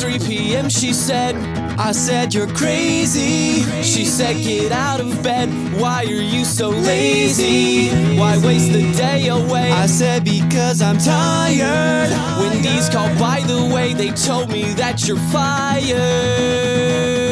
It's 3 p.m. She said, I said you're crazy. She said, Get out of bed. Why are you so lazy? Why waste the day away? I said, Because I'm tired. Wendy's called, by the way, they told me that you're fired.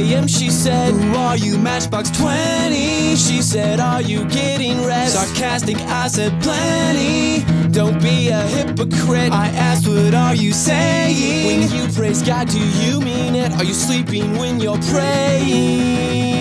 a.m. She said, Who are you, Matchbox 20? She said, Are you getting rest? Sarcastic, I said, Plenty. Don't be a hypocrite. I asked, What are you saying? When you praise God, do you mean it? Are you sleeping when you're praying?